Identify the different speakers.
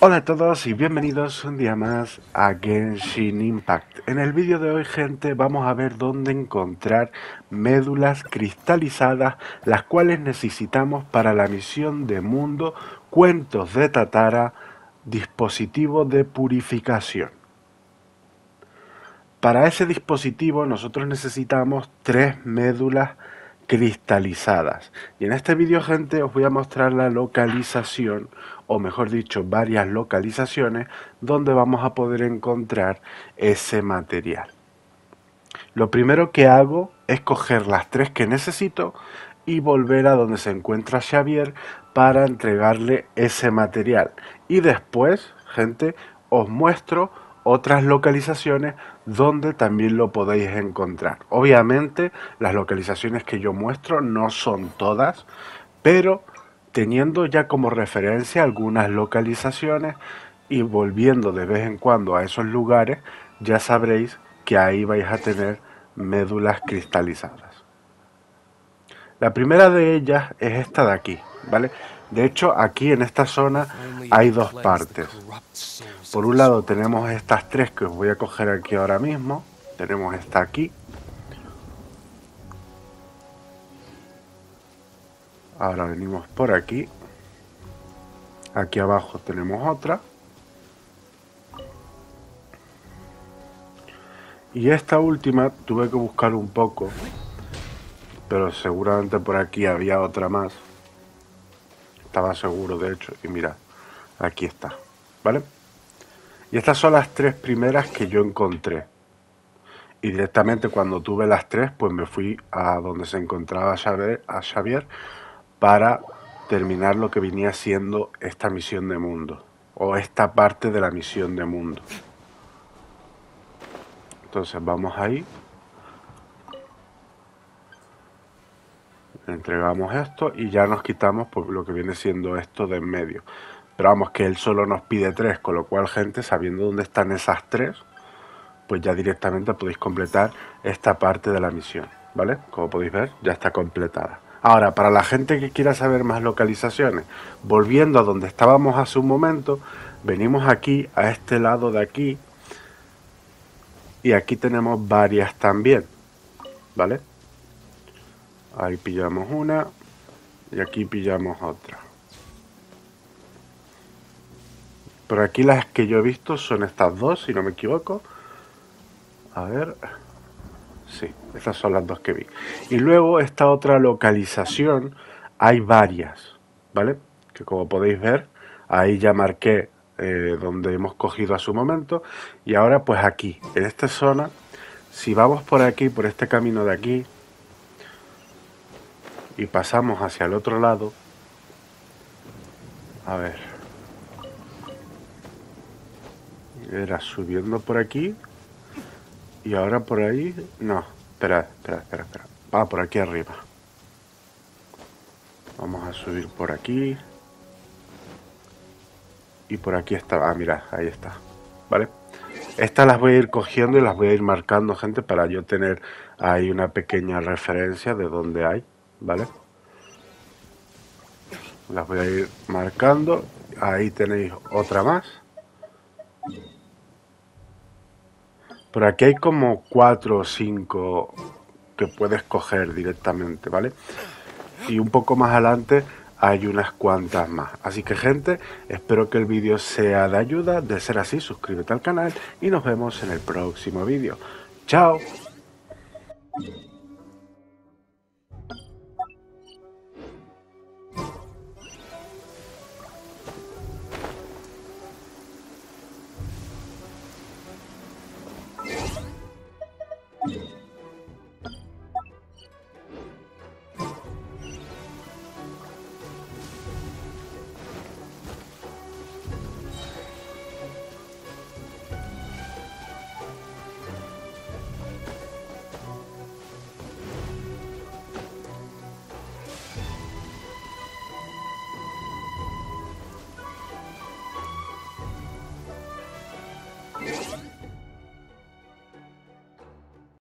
Speaker 1: Hola a todos y bienvenidos un día más a Genshin Impact. En el vídeo de hoy, gente, vamos a ver dónde encontrar médulas cristalizadas, las cuales necesitamos para la misión de mundo Cuentos de Tatara, dispositivo de purificación. Para ese dispositivo nosotros necesitamos tres médulas cristalizadas. Y en este vídeo, gente, os voy a mostrar la localización, o mejor dicho, varias localizaciones donde vamos a poder encontrar ese material. Lo primero que hago es coger las tres que necesito y volver a donde se encuentra Xavier para entregarle ese material. Y después, gente, os muestro otras localizaciones donde también lo podéis encontrar. Obviamente las localizaciones que yo muestro no son todas, pero teniendo ya como referencia algunas localizaciones y volviendo de vez en cuando a esos lugares, ya sabréis que ahí vais a tener médulas cristalizadas. La primera de ellas es esta de aquí, ¿vale? De hecho, aquí en esta zona hay dos partes. Por un lado tenemos estas tres que os voy a coger aquí ahora mismo. Tenemos esta aquí. Ahora venimos por aquí. Aquí abajo tenemos otra. Y esta última tuve que buscar un poco. Pero seguramente por aquí había otra más. Estaba seguro de hecho. Y mira, aquí está. ¿Vale? Y estas son las tres primeras que yo encontré. Y directamente cuando tuve las tres, pues me fui a donde se encontraba Xavier, a Xavier para terminar lo que venía siendo esta misión de mundo. O esta parte de la misión de mundo. Entonces vamos ahí. Entregamos esto y ya nos quitamos pues, lo que viene siendo esto de en medio. Pero vamos, que él solo nos pide tres, con lo cual, gente, sabiendo dónde están esas tres, pues ya directamente podéis completar esta parte de la misión, ¿vale? Como podéis ver, ya está completada. Ahora, para la gente que quiera saber más localizaciones, volviendo a donde estábamos hace un momento, venimos aquí, a este lado de aquí, y aquí tenemos varias también, ¿vale? Ahí pillamos una, y aquí pillamos otra. Por aquí las que yo he visto son estas dos, si no me equivoco. A ver. Sí, estas son las dos que vi. Y luego esta otra localización, hay varias, ¿vale? Que como podéis ver, ahí ya marqué eh, donde hemos cogido a su momento. Y ahora pues aquí, en esta zona, si vamos por aquí, por este camino de aquí, y pasamos hacia el otro lado, a ver, Era subiendo por aquí. Y ahora por ahí... No, espera, espera, espera, espera. Va por aquí arriba. Vamos a subir por aquí. Y por aquí está. Ah, mira, ahí está. ¿Vale? Estas las voy a ir cogiendo y las voy a ir marcando, gente, para yo tener ahí una pequeña referencia de dónde hay. ¿Vale? Las voy a ir marcando. Ahí tenéis otra más. Por aquí hay como cuatro o cinco que puedes coger directamente, ¿vale? Y un poco más adelante hay unas cuantas más. Así que gente, espero que el vídeo sea de ayuda. De ser así, suscríbete al canal y nos vemos en el próximo vídeo. ¡Chao!